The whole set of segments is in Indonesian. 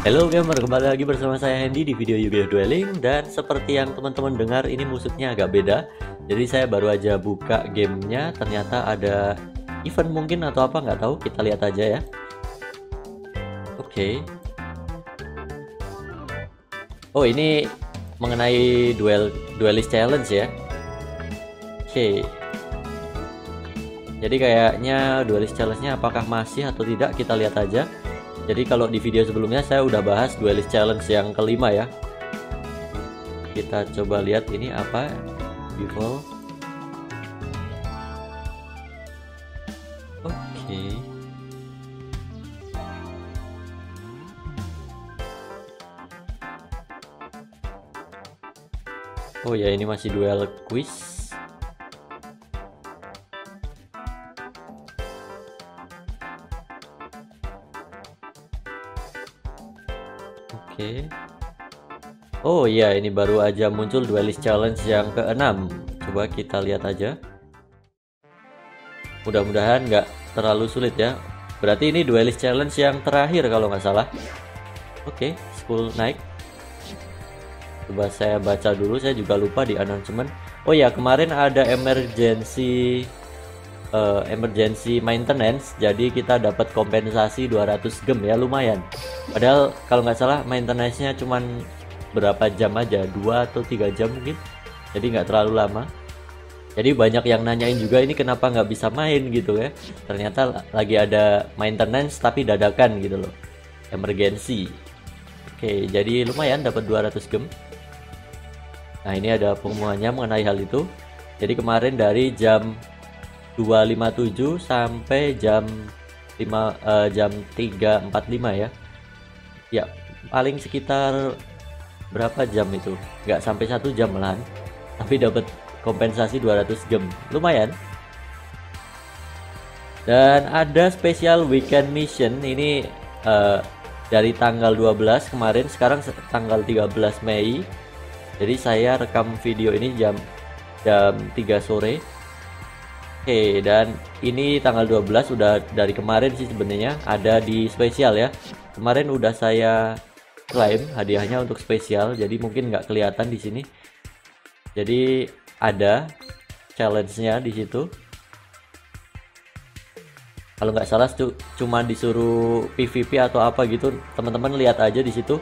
Halo gamer, kembali lagi bersama saya Hendy di video Yu-Gi-Oh! Dueling. Dan seperti yang teman-teman dengar, ini musiknya agak beda. Jadi saya baru aja buka gamenya. Ternyata ada event mungkin atau apa, nggak tahu. Kita lihat aja ya. Oke. Okay. Oh ini mengenai duel duelist challenge ya. Oke. Okay. Jadi kayaknya duelist challenge-nya apakah masih atau tidak kita lihat aja jadi kalau di video sebelumnya saya udah bahas duelist challenge yang kelima ya. Kita coba lihat ini apa default oke. Oh ya ini masih duel quiz Oke. Oh iya, ini baru aja muncul duelist challenge yang keenam. Coba kita lihat aja. Mudah-mudahan nggak terlalu sulit ya. Berarti ini duelist challenge yang terakhir kalau nggak salah. Oke, school naik. Coba saya baca dulu, saya juga lupa di announcement. Oh ya, kemarin ada emergency uh, emergency maintenance jadi kita dapat kompensasi 200 gem ya lumayan padahal kalau nggak salah maintenance-nya cuman berapa jam aja? Dua atau tiga jam mungkin? Jadi nggak terlalu lama. Jadi banyak yang nanyain juga ini kenapa nggak bisa main? gitu ya. Ternyata lagi ada maintenance tapi dadakan gitu loh. Emergency. Oke jadi lumayan dapat 200 gem. Nah ini ada pengumumannya mengenai hal itu. Jadi kemarin dari jam 257 sampai jam 5 uh, eh, jam 3.45 ya ya paling sekitar berapa jam itu? Nggak sampai satu jam malahan tapi dapat kompensasi 200 gem. Lumayan. Dan ada special weekend mission. Ini uh, dari tanggal 12 kemarin sekarang tanggal 13 Mei. Jadi saya rekam video ini jam jam 3 sore. Oke, dan ini tanggal 12 udah dari kemarin sih sebenarnya. Ada di spesial ya. Kemarin udah saya klaim hadiahnya untuk spesial, jadi mungkin nggak kelihatan di sini. Jadi ada challenge-nya di situ. Kalau nggak salah cuma disuruh PVP atau apa gitu, teman-teman lihat aja di situ.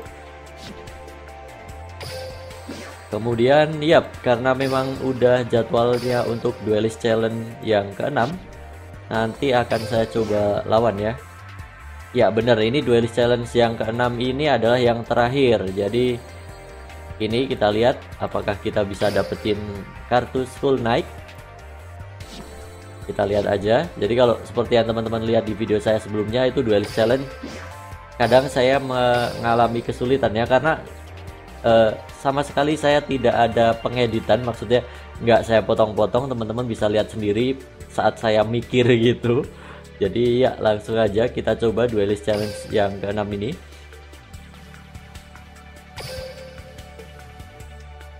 Kemudian, yap, karena memang udah jadwalnya untuk duelist challenge yang keenam, nanti akan saya coba lawan ya. Ya benar, ini duelist challenge yang keenam ini adalah yang terakhir. Jadi ini kita lihat apakah kita bisa dapetin kartu School Night. Kita lihat aja. Jadi kalau seperti yang teman-teman lihat di video saya sebelumnya itu duelist challenge, kadang saya mengalami kesulitan ya karena uh, sama sekali saya tidak ada pengeditan maksudnya nggak saya potong-potong teman-teman bisa lihat sendiri saat saya mikir gitu jadi ya langsung aja kita coba duelist challenge yang keenam ini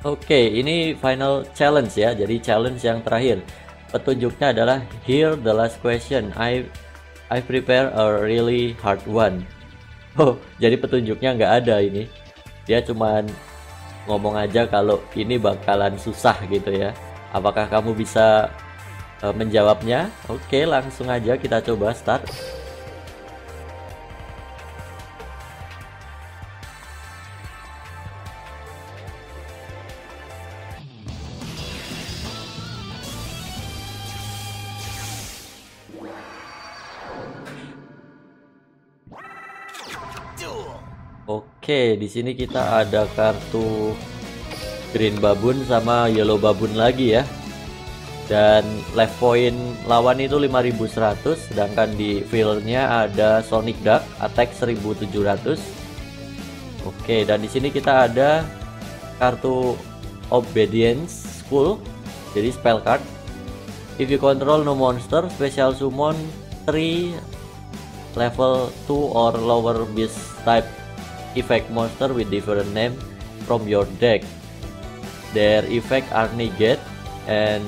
Oke, ini final challenge ya. Jadi challenge yang terakhir. Petunjuknya adalah here the last question. I I prepare a really hard one. Oh, jadi petunjuknya nggak ada ini dia cuman ngomong aja kalau ini bakalan susah gitu ya apakah kamu bisa uh, menjawabnya oke langsung aja kita coba start Oke, di sini kita ada kartu green babun sama yellow babun lagi ya. Dan left point lawan itu 5100 sedangkan di fieldnya ada Sonic Duck attack 1700. Oke, dan di sini kita ada kartu Obedience School. Jadi spell card. If you control no monster, special summon 3 level 2 or lower beast type effect monster with different name from your deck. Their effect are negate and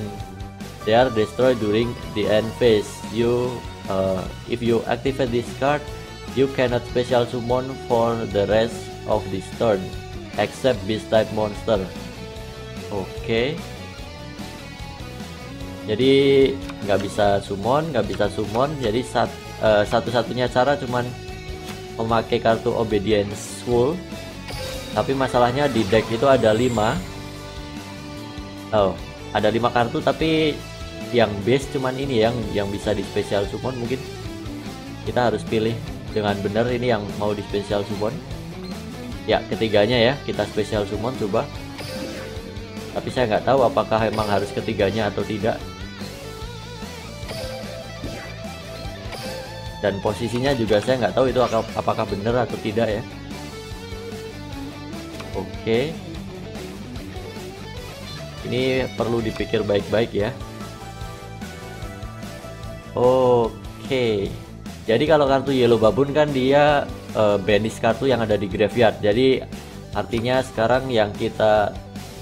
they are destroyed during the end phase. You, uh, if you activate this card, You cannot special summon for the rest of this turn except beast type monster. Okay. Jadi nggak bisa summon, nggak bisa summon. Jadi sat, uh, satu-satunya cara cuman memakai kartu obedience full. Tapi masalahnya di deck itu ada 5 Oh, ada lima kartu tapi yang base cuman ini yang yang bisa di special summon mungkin. Kita harus pilih dengan benar ini yang mau di special summon. Ya ketiganya ya kita special summon coba. Tapi saya nggak tahu apakah emang harus ketiganya atau tidak. Dan posisinya juga saya nggak tahu itu apakah benar atau tidak ya. Oke. Ini perlu dipikir baik-baik ya Oke. Jadi kalau kartu Yellow Babun kan dia uh, banish kartu yang ada di graveyard. Jadi artinya sekarang yang kita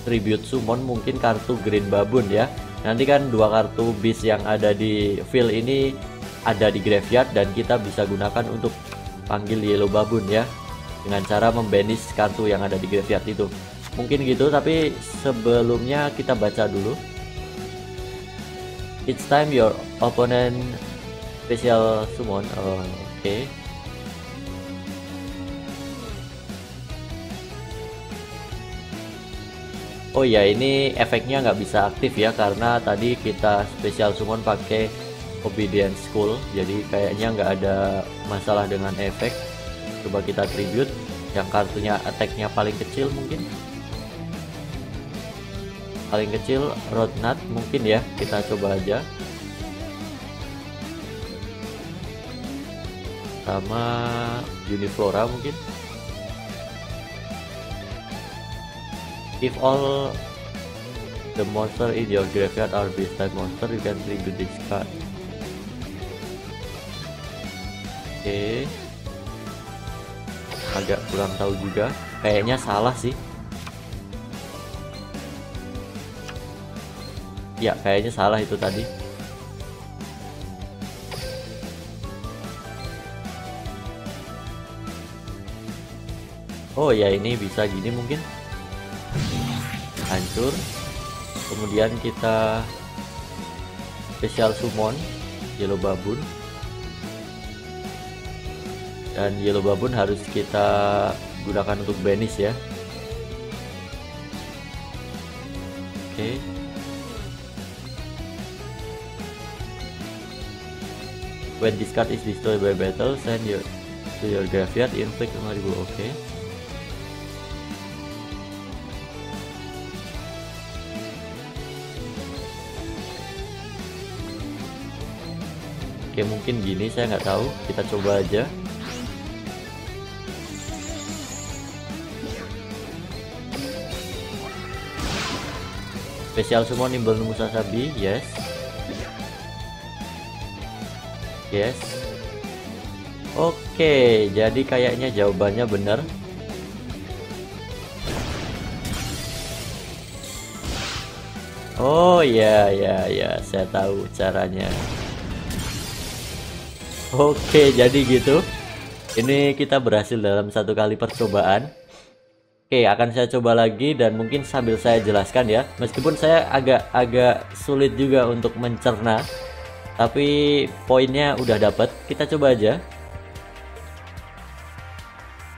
tribute summon mungkin kartu Green Babun ya. Nanti kan dua kartu beast yang ada di field ini ada di graveyard dan kita bisa gunakan untuk panggil Yellow Babun ya dengan cara membanish kartu yang ada di graveyard itu. Mungkin gitu tapi sebelumnya kita baca dulu Each time your opponent special summon. Oh. Okay. Oh ya ini efeknya nggak bisa aktif ya karena tadi kita special summon pakai obedience school jadi kayaknya nggak ada masalah dengan efek coba kita tribute yang kartunya attacknya paling kecil mungkin paling kecil rodnut mungkin ya. Kita coba aja. Sama uniflora mungkin. If all the monster in your graveyard are beast type monster you can trigger this card. Oke. Okay. agak kurang tahu juga. Kayaknya salah sih ya kayaknya salah itu tadi. Oh ya ini bisa gini mungkin. Hancur. Kemudian kita special summon yellow babun dan yellow babun harus kita gunakan untuk banish ya. Oke. okay. When this card is destroyed by battle, send your to your graveyard inflict 5000. Oke. Okay. Oke, mungkin gini saya nggak tahu. Kita coba aja. Spesial semua nimbal Musasabi, yes. Yes. Oke, jadi kayaknya jawabannya benar. Oh ya ya ya, saya tahu caranya. Oke, jadi gitu. Ini kita berhasil dalam satu kali percobaan. Oke, akan saya coba lagi dan mungkin sambil saya jelaskan ya. Meskipun saya agak agak sulit juga untuk mencerna tapi poinnya udah dapat kita coba aja.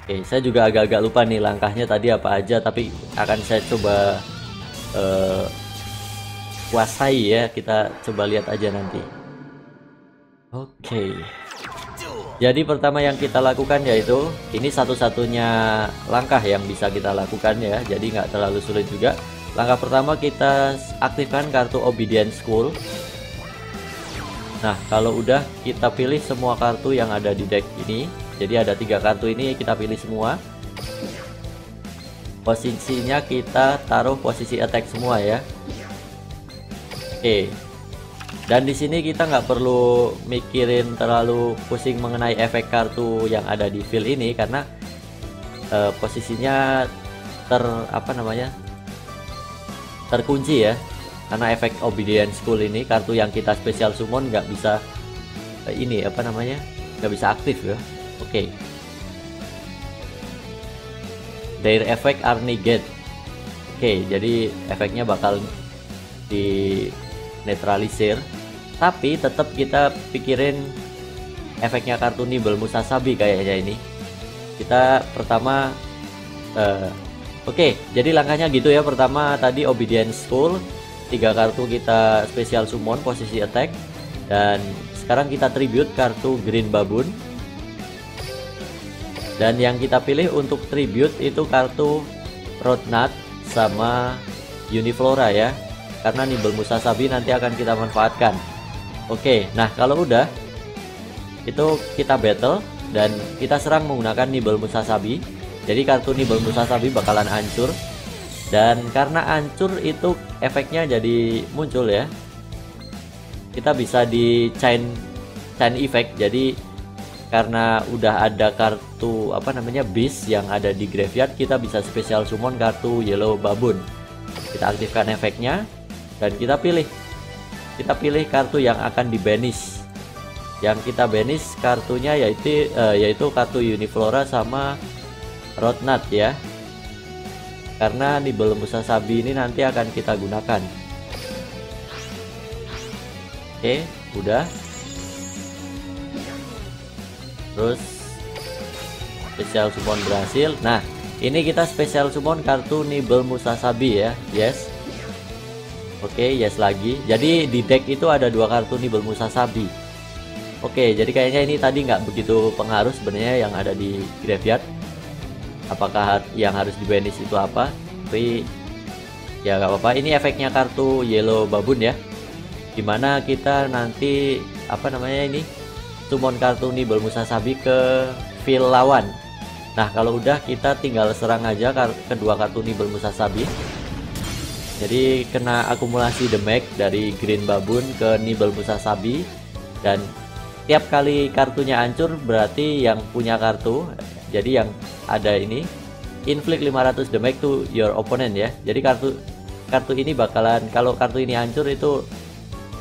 Oke saya juga agak-agak lupa nih langkahnya tadi apa aja tapi akan saya coba uh, kuasai ya kita coba lihat aja nanti. Oke. Jadi pertama yang kita lakukan yaitu ini satu-satunya langkah yang bisa kita lakukan ya jadi nggak terlalu sulit juga. Langkah pertama kita aktifkan kartu obedience school Nah kalau udah kita pilih semua kartu yang ada di deck ini Jadi ada tiga kartu ini kita pilih semua. Posisinya kita taruh posisi attack semua ya. Oke. Dan di sini kita nggak perlu mikirin terlalu pusing mengenai efek kartu yang ada di field ini karena uh, posisinya ter apa namanya terkunci ya karena efek obedience school ini kartu yang kita special summon nggak bisa eh, ini apa namanya nggak bisa aktif ya. Oke. Okay. their effect are negate oke okay, jadi efeknya bakal di netralisir tapi tetap kita pikirin efeknya kartu Nibel Musasabi kayaknya ini. Kita pertama uh, oke okay, jadi langkahnya gitu ya. Pertama tadi Obedience School tiga kartu kita special summon posisi attack. Dan sekarang kita tribute kartu Green Baboon. Dan yang kita pilih untuk tribute itu kartu Rodnut sama Uniflora ya. Karena Nibel Musasabi nanti akan kita manfaatkan. Oke, nah kalau udah itu kita battle dan kita serang menggunakan Nibel Musasabi. Jadi kartu Nibel Musasabi bakalan hancur dan karena hancur itu efeknya jadi muncul ya. Kita bisa di chain chain effect. Jadi karena udah ada kartu apa namanya beast yang ada di graveyard kita bisa special summon kartu yellow baboon. Kita aktifkan efeknya dan kita pilih kita pilih kartu yang akan di banish yang kita banish kartunya yaitu uh, yaitu kartu Uniflora sama Rodnut ya karena di belum sabi ini nanti akan kita gunakan oke udah terus special summon berhasil nah ini kita special summon kartu Nibel Musasabi ya yes Oke, okay, yes lagi. Jadi di deck itu ada dua kartu nih Musasabi. Oke, jadi kayaknya ini tadi nggak begitu pengaruh sebenarnya yang ada di graveyard. Apakah yang harus di banish itu apa? Tapi ya nggak apa-apa. Ini efeknya kartu Yellow Babun ya. Di mana kita nanti apa namanya ini summon kartu nih Musasabi ke field lawan. Nah kalau udah kita tinggal serang aja kedua kartu nih Musasabi jadi kena akumulasi damage dari Green Baboon ke Nibel Musasabi dan tiap kali kartunya hancur berarti yang punya kartu jadi yang ada ini inflict 500 damage to your opponent ya. Jadi kartu kartu ini bakalan kalau kartu ini hancur itu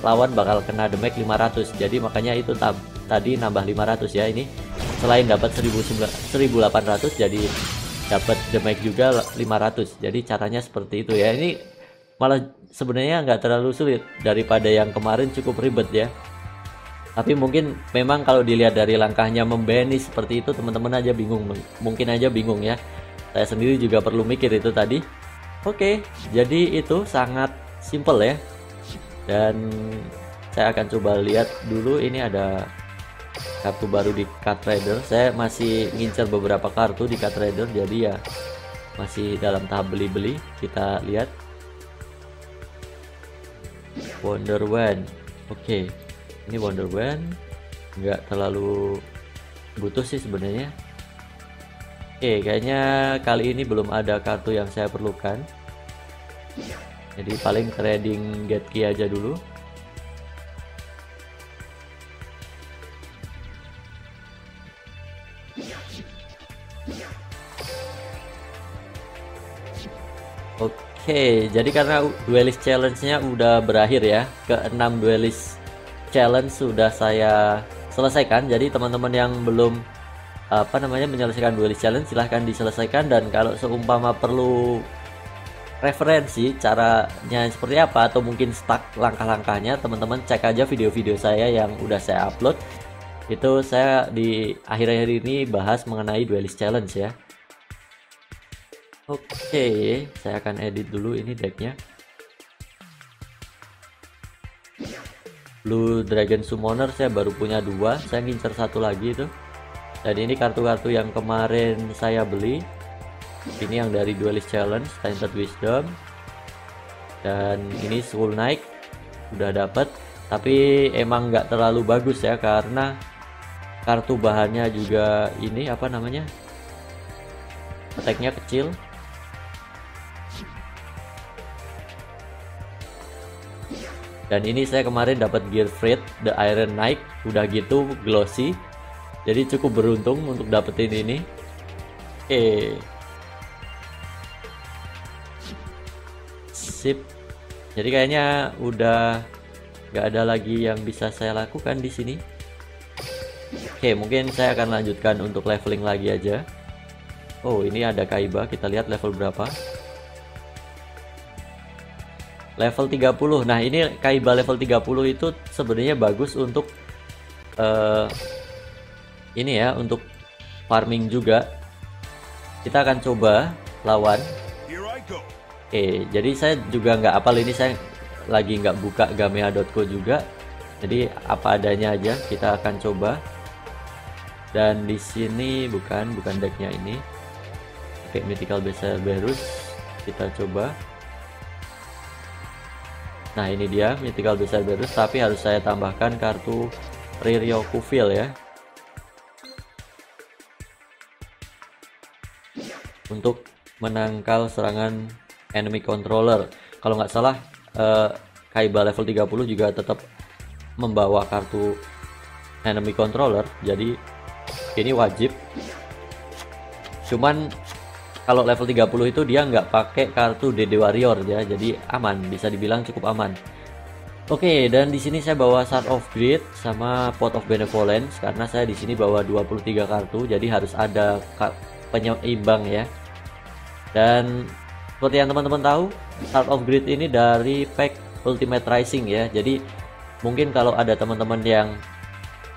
lawan bakal kena damage 500. Jadi makanya itu tab, tadi nambah 500 ya ini. Selain dapat 1800 jadi dapat damage juga 500. Jadi caranya seperti itu ya. Ini malah sebenarnya nggak terlalu sulit daripada yang kemarin cukup ribet ya tapi mungkin memang kalau dilihat dari langkahnya membani seperti itu teman-teman aja bingung. Mungkin aja bingung ya. Saya sendiri juga perlu mikir itu tadi. Oke jadi itu sangat simple ya. Dan saya akan coba lihat dulu ini ada kartu baru di card trader saya masih ngincer beberapa kartu di card trader jadi ya masih dalam tahap beli-beli. Kita lihat. Wonder One oke. okay. Ini Wonder One nggak terlalu butuh sih sebenarnya. Oke kayaknya kali ini belum ada kartu yang saya perlukan. Jadi paling trading get key aja dulu. Oke jadi karena duelist challenge-nya udah berakhir ya, ke 6 duelist challenge sudah saya selesaikan. Jadi teman-teman yang belum apa namanya menyelesaikan duelist challenge silahkan diselesaikan dan kalau seumpama perlu referensi caranya seperti apa atau mungkin stuck langkah-langkahnya teman-teman cek aja video-video saya yang udah saya upload itu saya di akhir-akhir ini bahas mengenai duelist challenge ya Oke, saya akan edit dulu ini decknya. Blue Dragon Summoner saya baru punya dua, saya ngincer satu lagi itu. Dan ini kartu-kartu yang kemarin saya beli. Ini yang dari Duelist Challenge, Tainted Wisdom. Dan ini Soul Knight udah dapat, tapi emang nggak terlalu bagus ya karena kartu bahannya juga ini apa namanya? Attack-nya kecil dan ini saya kemarin dapat gear Freight The Iron Knight udah gitu glossy jadi cukup beruntung untuk dapetin ini okay. sip jadi kayaknya udah nggak ada lagi yang bisa saya lakukan di sini Oke, mungkin saya akan lanjutkan untuk leveling lagi aja. Oh, ini ada Kaiba. Kita lihat level berapa. Level 30. Nah, ini Kaiba level 30 itu sebenarnya bagus untuk uh, ini ya, untuk farming juga. Kita akan coba lawan. Oke, jadi saya juga nggak apal ini saya lagi nggak buka gamea.co juga. Jadi apa adanya aja kita akan coba dan di sini bukan bukan decknya ini pakai mythical Berus kita coba nah ini dia mythical Berus tapi harus saya tambahkan kartu Ririo Kufil ya. Untuk menangkal serangan enemy controller. Kalau nggak salah eh, Kaiba level 30 juga tetap membawa kartu enemy controller. Jadi ini wajib. Cuman kalau level 30 itu dia nggak pakai kartu DD Warrior ya jadi aman bisa dibilang cukup aman. Oke dan di sini saya bawa Shard of Grid sama Pot of Benevolence karena saya di sini bawa 23 kartu jadi harus ada penyeimbang ya. Dan seperti yang teman-teman tahu Shard of Grid ini dari pack Ultimate Rising ya jadi mungkin kalau ada teman-teman yang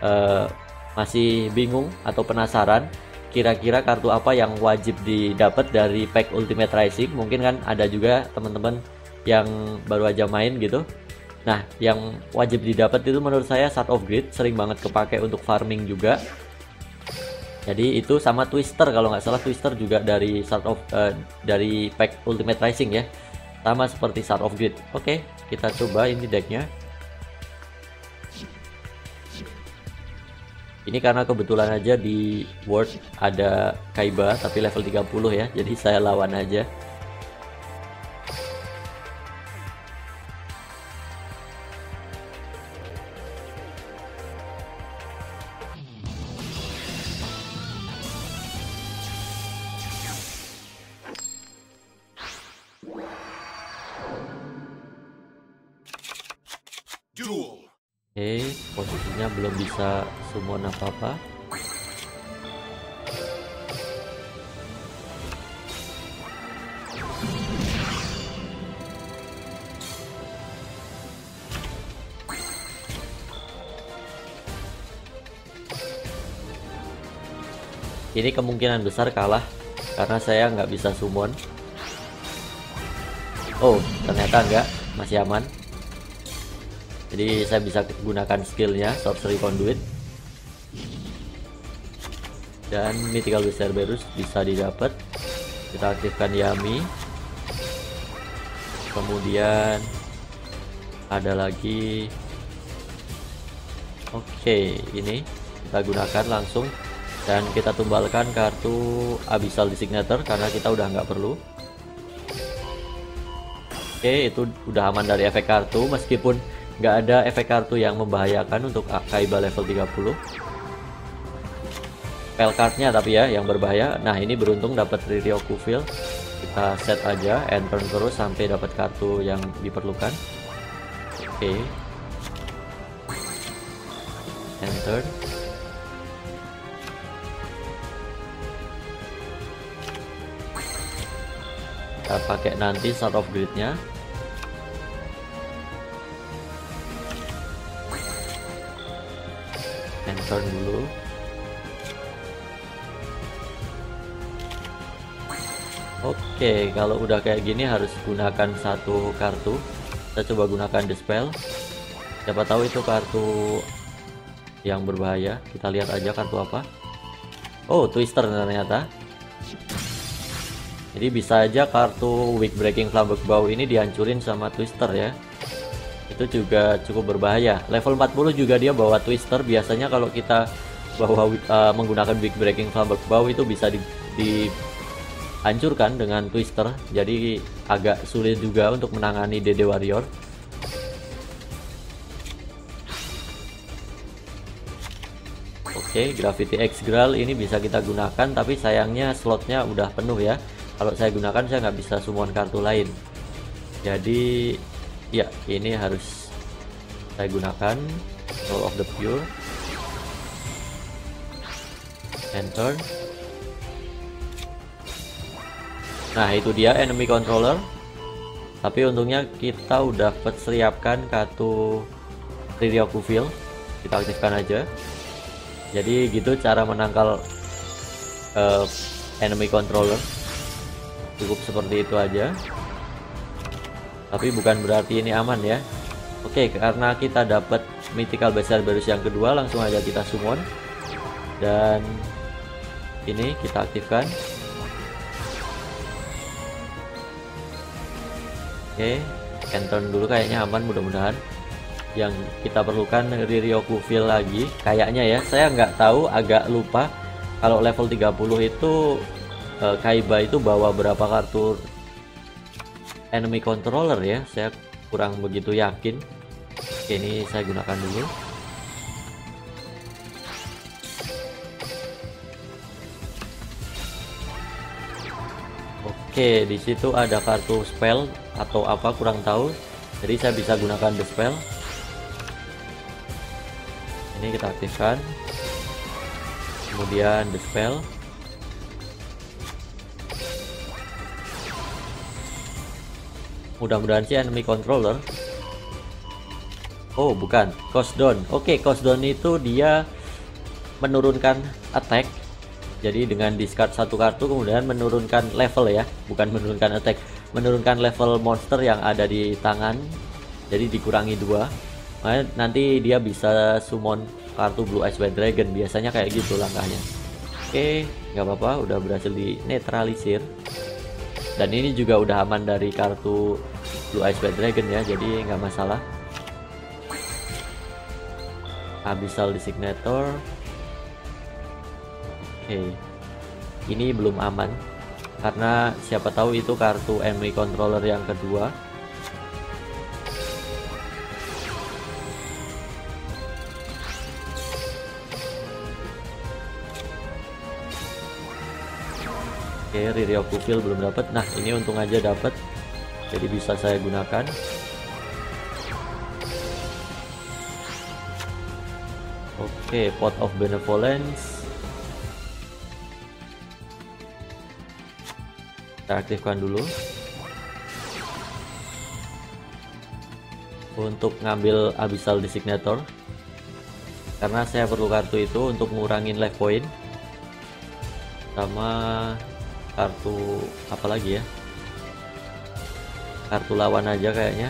uh, masih bingung atau penasaran kira-kira kartu apa yang wajib didapat dari pack Ultimate Rising? Mungkin kan ada juga teman-teman yang baru aja main gitu. Nah yang wajib didapat itu menurut saya Shard of Grid sering banget kepake untuk farming juga. Jadi itu sama Twister kalau nggak salah Twister juga dari Shard of uh, dari pack Ultimate Rising ya. Sama seperti Shard of Grid oke kita coba ini decknya ini karena kebetulan aja di World ada Kaiba tapi level 30 ya. Jadi saya lawan aja belum bisa summon apa-apa. Ini kemungkinan besar kalah karena saya nggak bisa summon. Oh, ternyata enggak, masih aman jadi saya bisa gunakan skillnya sorcery conduit. Dan mythical Cerberus bisa didapat. Kita aktifkan Yami. Kemudian ada lagi. Oke ini kita gunakan langsung. Dan kita tumbalkan kartu Abyssal Designator karena kita udah nggak perlu. Oke itu udah aman dari efek kartu. Meskipun nggak ada efek kartu yang membahayakan untuk Kaiba level 30 spell cardnya tapi ya yang berbahaya. Nah ini beruntung dapat Ririo Kufil. Kita set aja enter terus sampai dapat kartu yang diperlukan. Oke. Okay. enter kita pakai nanti start of gridnya turn dulu Oke, kalau udah kayak gini harus gunakan satu kartu. Kita coba gunakan dispel. Siapa tahu itu kartu yang berbahaya. Kita lihat aja kartu apa. Oh, Twister ternyata. Jadi bisa aja kartu Weak Breaking Flambek Bow ini dihancurin sama Twister ya itu juga cukup berbahaya level 40 juga dia bawa twister biasanya kalau kita bawa uh, menggunakan big breaking flamberg bow itu bisa di, dihancurkan dengan twister jadi agak sulit juga untuk menangani DD warrior Oke, okay, Gravity X Grail ini bisa kita gunakan, tapi sayangnya slotnya udah penuh ya. Kalau saya gunakan, saya nggak bisa summon kartu lain. Jadi ya ini harus saya gunakan. Soul of the Pure. Enter. Nah itu dia enemy controller. Tapi untungnya kita udah persiapkan kartu Riryoku Feel kita aktifkan aja. Jadi gitu cara menangkal uh, enemy controller. Cukup seperti itu aja tapi bukan berarti ini aman ya. Oke karena kita dapat mythical besar baris yang kedua langsung aja kita summon. Dan ini kita aktifkan. Oke enter dulu kayaknya aman mudah-mudahan. Yang kita perlukan Riryoku feel lagi kayaknya ya. Saya nggak tahu agak lupa. Kalau level 30 itu uh, Kaiba itu bawa berapa kartu enemy controller ya saya kurang begitu yakin Oke, ini saya gunakan dulu Oke, di situ ada kartu spell atau apa kurang tahu. Jadi saya bisa gunakan the spell. Ini kita aktifkan. Kemudian the spell. Mudah-mudahan sih enemy controller. Oh bukan. Cost down oke okay, cost down itu dia menurunkan attack. Jadi dengan discard satu kartu kemudian menurunkan level ya. Bukan menurunkan attack. Menurunkan level monster yang ada di tangan. Jadi dikurangi dua. Nanti dia bisa summon kartu blue eyes white dragon. Biasanya kayak gitu langkahnya. Oke nggak apa-apa. Udah berhasil di netralisir dan ini juga udah aman dari kartu Blue Ice White Dragon ya jadi nggak masalah. Abyssal Designator oke. Okay. ini belum aman karena siapa tahu itu kartu enemy controller yang kedua Oke, okay, Feel belum dapat. Nah, ini untung aja dapat. Jadi bisa saya gunakan. Oke, okay, Pot of Benevolence. Kita aktifkan dulu. Untuk ngambil Abyssal Designator. Karena saya perlu kartu itu untuk ngurangin life point. Sama kartu apa lagi ya? Kartu lawan aja kayaknya.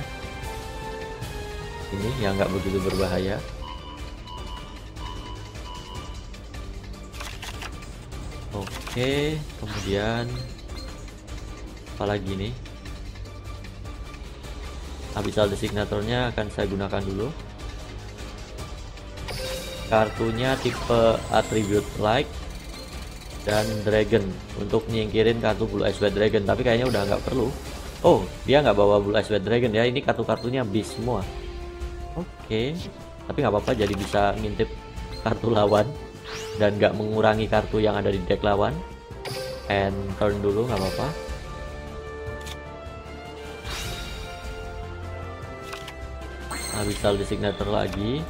Ini yang nggak begitu berbahaya. Oke kemudian apa lagi nih? Abyssal designatornya akan saya gunakan dulu. Kartunya tipe attribute like dan dragon untuk nyingkirin kartu blue eyes white dragon tapi kayaknya udah nggak perlu. Oh dia nggak bawa blue eyes white dragon ya ini kartu-kartunya bis semua. Oke okay. tapi nggak apa-apa jadi bisa ngintip kartu lawan dan nggak mengurangi kartu yang ada di deck lawan. And turn dulu nggak apa-apa. Abyssal Designator lagi.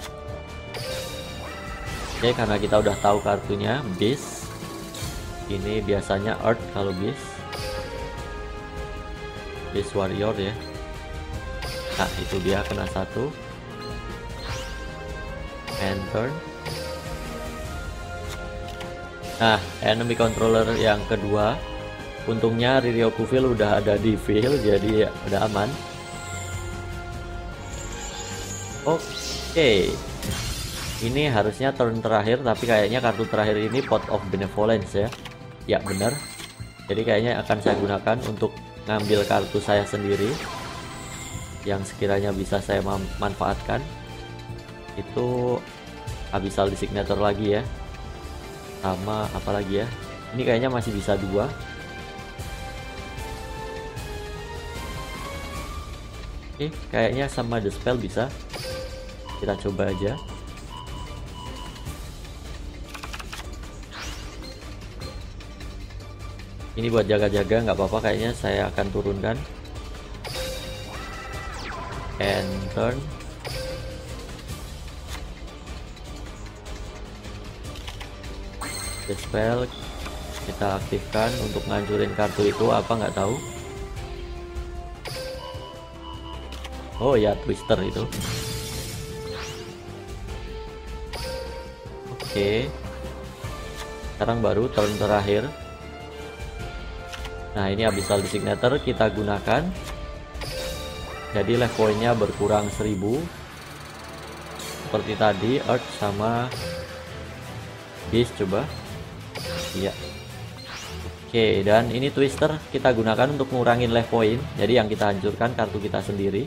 Oke okay, karena kita udah tahu kartunya Beast ini biasanya Earth kalau bis. Bis warrior ya. Nah itu dia kena satu. Enter nah enemy controller yang kedua. Untungnya Riryoku Field udah ada di field jadi ya udah aman. Oke. Okay. ini harusnya turn terakhir tapi kayaknya kartu terakhir ini pot of benevolence ya ya benar. Jadi kayaknya akan saya gunakan untuk ngambil kartu saya sendiri yang sekiranya bisa saya manfaatkan. Itu Abyssal Designator lagi ya. Sama apa lagi ya? Ini kayaknya masih bisa dua. Oke kayaknya sama The Spell bisa. Kita coba aja ini buat jaga-jaga nggak apa-apa kayaknya. Saya akan turunkan. And turn dispel kita aktifkan untuk ngancurin kartu itu apa nggak tahu. Oh ya twister itu. Oke. Sekarang baru turn terakhir nah ini habis saldi signature kita gunakan jadi pointnya berkurang 1000 seperti tadi earth sama beast coba iya Oke, dan ini twister kita gunakan untuk ngurangin life point. Jadi yang kita hancurkan kartu kita sendiri.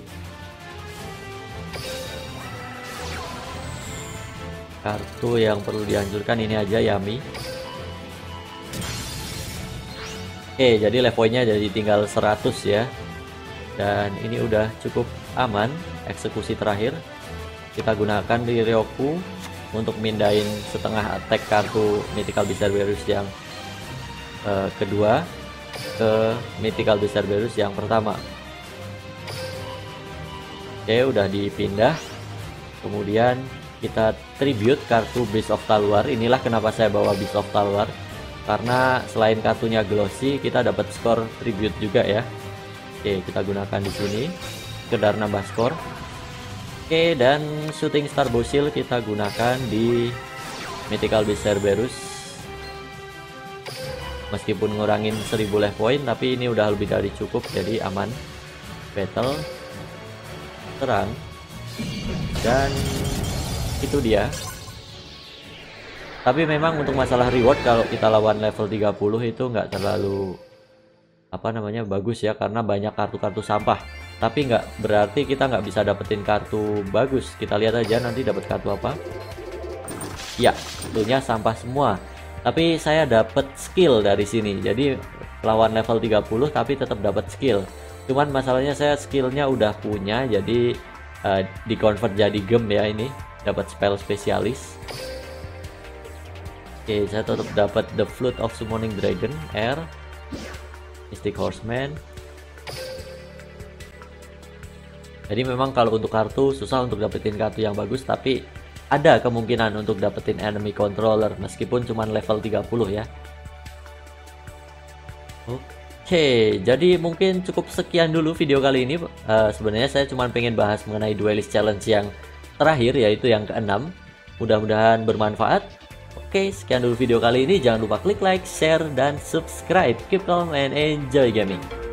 Kartu yang perlu dihancurkan ini aja Yami. Oke, jadi pointnya jadi tinggal 100 ya. Dan ini udah cukup aman. Eksekusi terakhir. Kita gunakan di Ryoku untuk mindahin setengah attack kartu Mythical Beast yang uh, kedua ke Mythical Berus yang pertama oke udah dipindah kemudian kita tribute kartu Beast of Talwar inilah kenapa saya bawa Beast of Talwar karena selain kartunya glossy kita dapat skor tribute juga ya. Oke kita gunakan di sini. Sekedar nambah skor. Oke dan shooting star bosil kita gunakan di mythical beast cerberus. Meskipun ngurangin 1000 life point tapi ini udah lebih dari cukup jadi aman. Battle terang. Dan itu dia tapi memang untuk masalah reward kalau kita lawan level 30 itu nggak terlalu apa namanya bagus ya karena banyak kartu-kartu sampah. Tapi nggak berarti kita nggak bisa dapetin kartu bagus. Kita lihat aja nanti dapat kartu apa. Ya tentunya sampah semua. Tapi saya dapat skill dari sini. Jadi lawan level 30 tapi tetap dapat skill. Cuman masalahnya saya skillnya udah punya jadi uh, di convert jadi gem ya ini. Dapat spell spesialis oke saya tetap dapat the flute of summoning dragon air mystic horseman jadi memang kalau untuk kartu susah untuk dapetin kartu yang bagus tapi ada kemungkinan untuk dapetin enemy controller meskipun cuma level 30 ya Oke, jadi mungkin cukup sekian dulu video kali ini. Uh, Sebenarnya saya cuma pengen bahas mengenai duelist challenge yang terakhir, yaitu yang keenam. Mudah-mudahan bermanfaat. Oke, sekian dulu video kali ini. Jangan lupa klik like, share, dan subscribe. Keep calm and enjoy gaming.